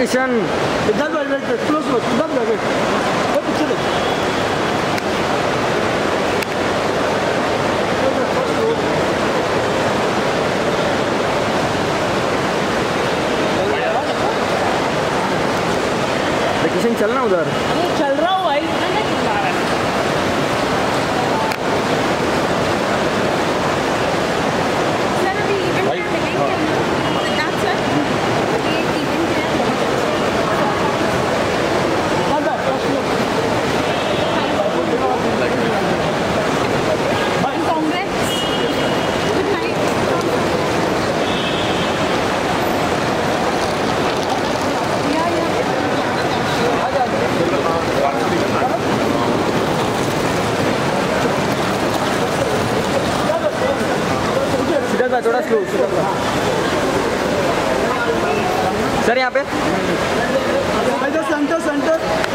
Dankeschön. Dann werden wir Schluss machen. Dann werden wir. Hadi çabuk. लेकिन चलना उधर नहीं चल थोड़ा थोड़ा स्लो सर यहाँ पे सेंटर सेंटर